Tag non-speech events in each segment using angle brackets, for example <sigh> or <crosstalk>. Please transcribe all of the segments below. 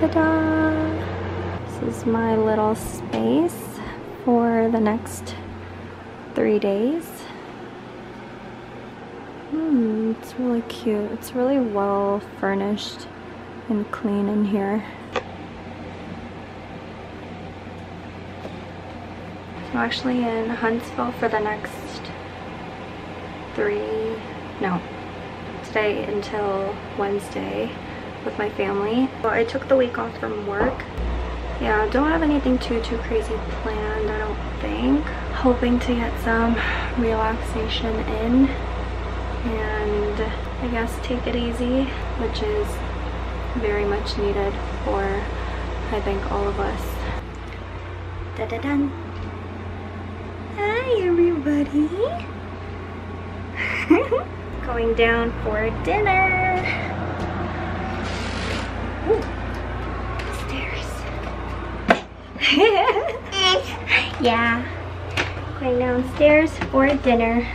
Ta-da! This is my little space for the next three days. Hmm, it's really cute. It's really well furnished and clean in here. I'm actually in Huntsville for the next three, no, today until Wednesday with my family. So I took the week off from work. Yeah, don't have anything too, too crazy planned, I don't think. Hoping to get some relaxation in and I guess take it easy, which is very much needed for, I think, all of us. Da-da-dun. Hi, everybody. <laughs> Going down for dinner. Stairs. <laughs> yeah. Going downstairs for dinner.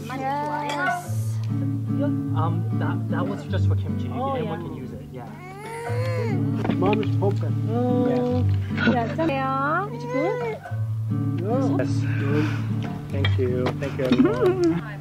yes. Um, that that was just for kimchi. Oh, Anyone yeah. can use it. Yeah mom is open. Oh. Yes. Thank you. Thank you.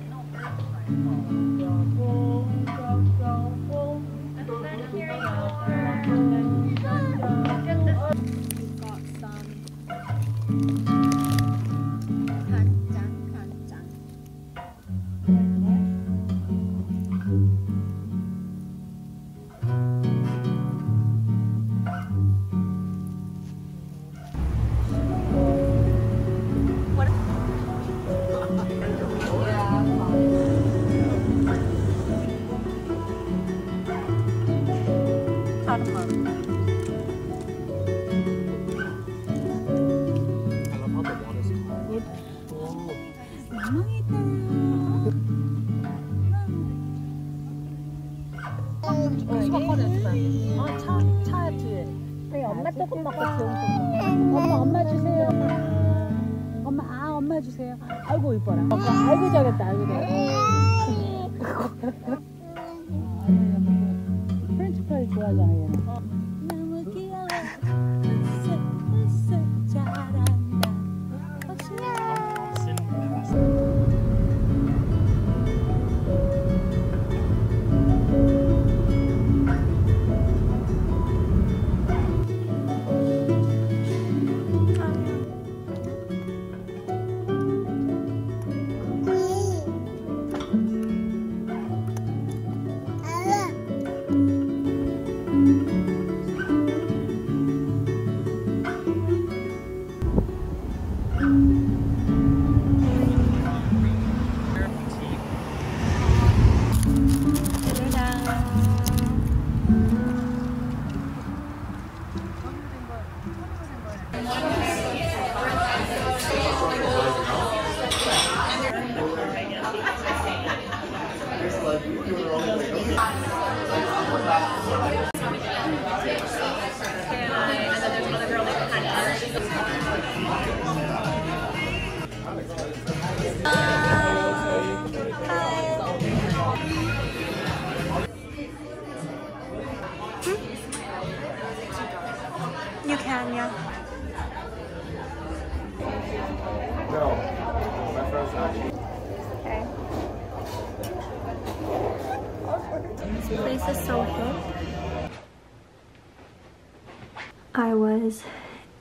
아이고, 이뻐라. 아이고, 잘했다. 아이고, 잘했다.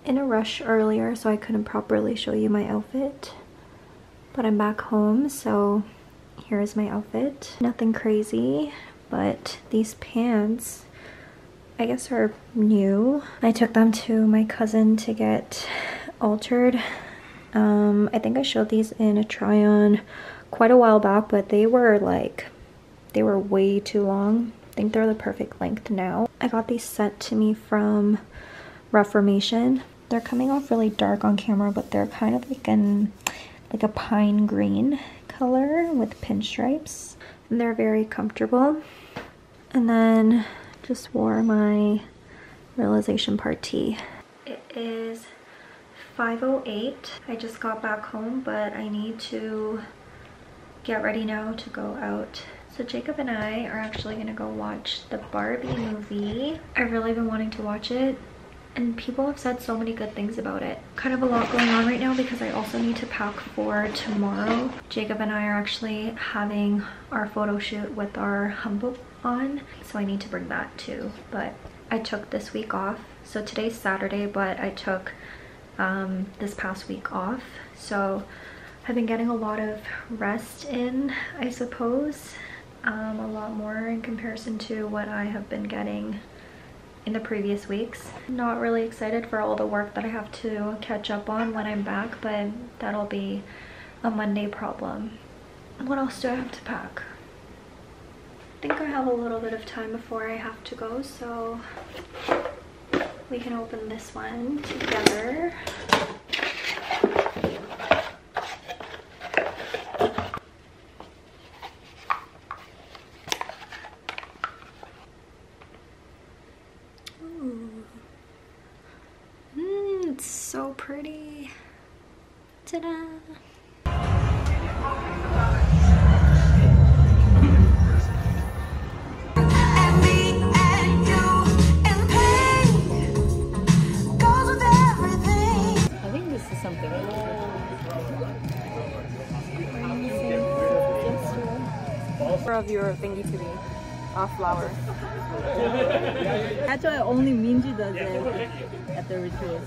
In a rush earlier, so I couldn't properly show you my outfit. But I'm back home, so here's my outfit. Nothing crazy, but these pants I guess are new. I took them to my cousin to get altered. Um, I think I showed these in a try on quite a while back, but they were like, they were way too long. I think they're the perfect length now. I got these sent to me from Reformation. They're coming off really dark on camera, but they're kind of like an, like a pine green color with pinstripes. And they're very comfortable. And then just wore my realization part tee. It is 5.08. I just got back home, but I need to get ready now to go out. So Jacob and I are actually gonna go watch the Barbie movie. I've really been wanting to watch it and people have said so many good things about it. Kind of a lot going on right now because I also need to pack for tomorrow. Jacob and I are actually having our photo shoot with our hanbok on, so I need to bring that too. But I took this week off. So today's Saturday, but I took um, this past week off. So I've been getting a lot of rest in, I suppose. Um, a lot more in comparison to what I have been getting in the previous weeks. Not really excited for all the work that I have to catch up on when I'm back, but that'll be a Monday problem. What else do I have to pack? I think I have a little bit of time before I have to go, so we can open this one together. Of your thingy to me, a flower. That's why only Minji does it at the retreat.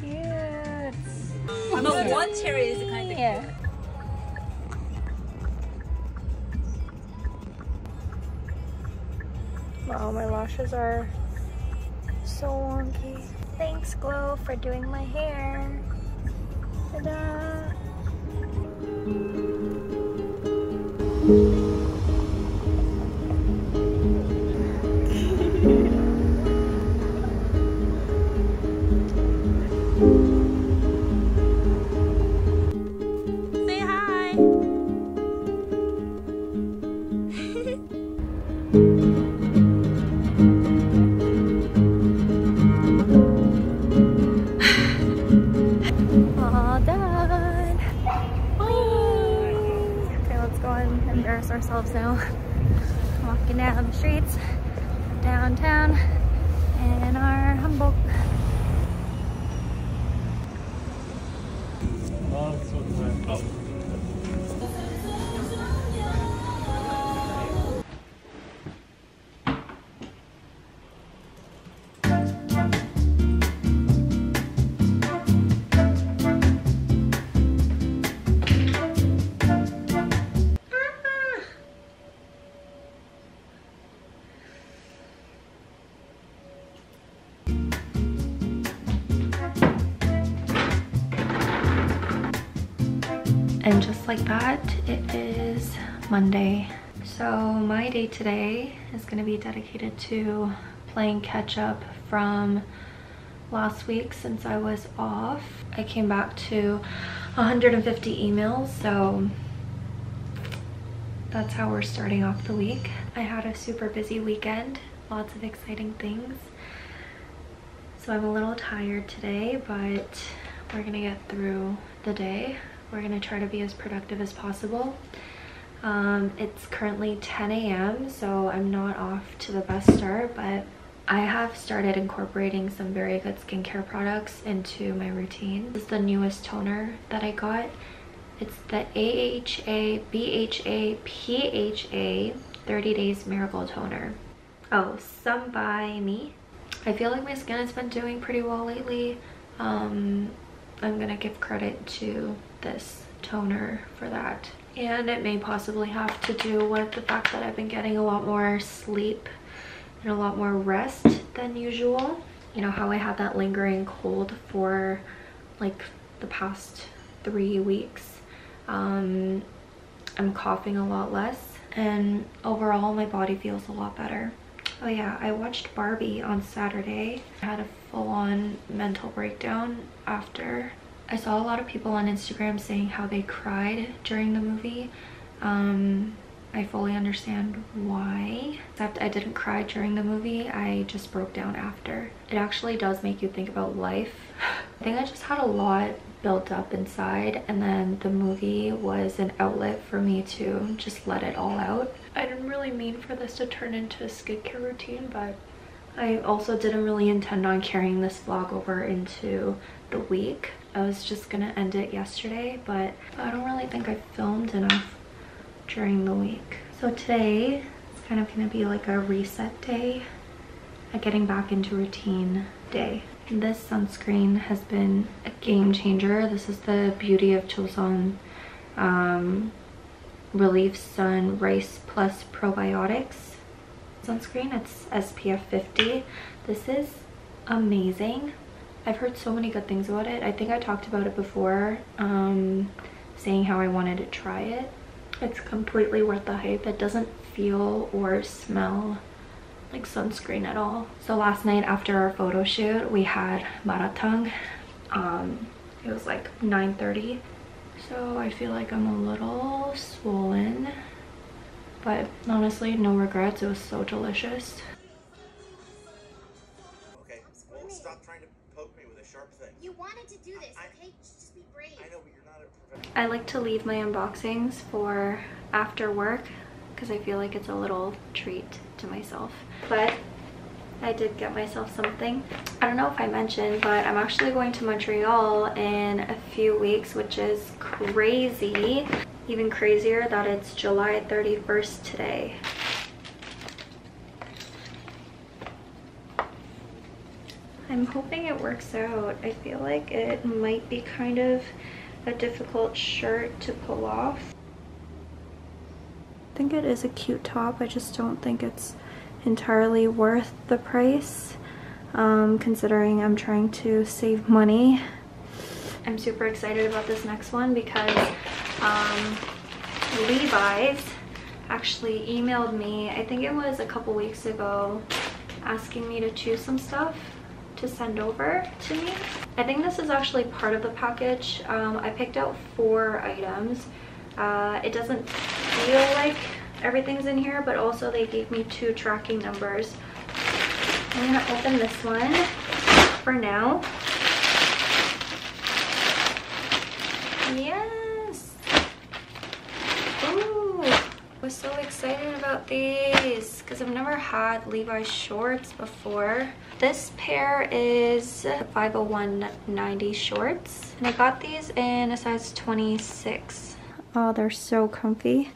Cute. No, one cherry is the kind of Yeah. Wow, my lashes are so wonky. Thanks, Glow, for doing my hair. Ta-da! thank you. Oh. And just like that, it is Monday. So my day today is gonna be dedicated to playing catch up from last week since I was off. I came back to 150 emails, so that's how we're starting off the week. I had a super busy weekend, lots of exciting things. So I'm a little tired today, but we're gonna get through the day. We're gonna try to be as productive as possible. Um, it's currently 10 a.m. so I'm not off to the best start, but I have started incorporating some very good skincare products into my routine. This is the newest toner that I got. It's the AHA BHA PHA 30 Days Miracle Toner. Oh, Some By Mi. I feel like my skin has been doing pretty well lately. Um, I'm gonna give credit to this toner for that. And it may possibly have to do with the fact that I've been getting a lot more sleep and a lot more rest than usual. You know how I had that lingering cold for like the past three weeks. Um, I'm coughing a lot less and overall my body feels a lot better. Oh yeah, I watched Barbie on Saturday. I had a full-on mental breakdown after. I saw a lot of people on Instagram saying how they cried during the movie. Um, I fully understand why. Except I didn't cry during the movie, I just broke down after. It actually does make you think about life. I think I just had a lot built up inside and then the movie was an outlet for me to just let it all out. I didn't really mean for this to turn into a skincare routine, but I also didn't really intend on carrying this vlog over into the week. I was just gonna end it yesterday, but I don't really think I filmed enough during the week. So today is kind of gonna be like a reset day, a getting back into routine day. This sunscreen has been a game changer. This is the Beauty of Joseon um, Relief Sun Rice Plus Probiotics sunscreen. It's SPF 50. This is amazing. I've heard so many good things about it. I think I talked about it before, um, saying how I wanted to try it. It's completely worth the hype. It doesn't feel or smell like sunscreen at all. So last night after our photo shoot, we had maratang. Um, it was like 9.30. So I feel like I'm a little swollen but honestly no regrets. It was so delicious. Okay well stop trying to poke me with a sharp thing. You wanted to do this okay? Just be brave. I know but you're not a i like to leave my unboxings for after work because i feel like it's a little treat to myself. But I did get myself something. I don't know if I mentioned, but I'm actually going to Montreal in a few weeks, which is crazy even crazier that it's July 31st today. I'm hoping it works out. I feel like it might be kind of a difficult shirt to pull off. I think it is a cute top. I just don't think it's entirely worth the price um, considering I'm trying to save money. I'm super excited about this next one because um, Levi's actually emailed me, I think it was a couple weeks ago, asking me to choose some stuff to send over to me. I think this is actually part of the package. Um, I picked out four items. Uh, it doesn't feel like everything's in here, but also they gave me two tracking numbers. I'm gonna open this one for now. Yes! Ooh! I was so excited about these because I've never had Levi's shorts before. This pair is 50190 shorts. And I got these in a size 26. Oh, they're so comfy.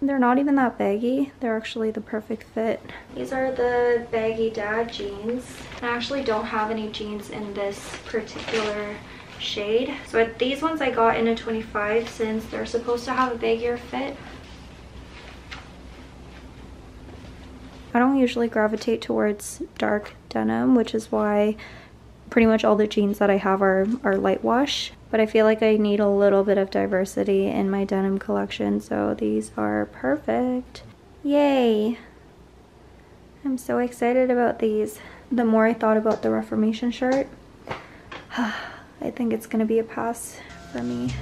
They're not even that baggy. They're actually the perfect fit. These are the baggy dad jeans. I actually don't have any jeans in this particular shade. So these ones I got in a 25 since they're supposed to have a baggier fit. I don't usually gravitate towards dark denim, which is why pretty much all the jeans that I have are, are light wash. But I feel like I need a little bit of diversity in my denim collection, so these are perfect. Yay! I'm so excited about these. The more I thought about the Reformation shirt, <sighs> I think it's gonna be a pass for me.